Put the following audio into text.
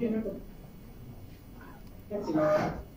Yeah, no. That's enough.